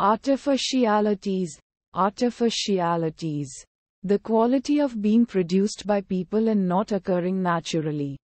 Artificialities. Artificialities. The quality of being produced by people and not occurring naturally.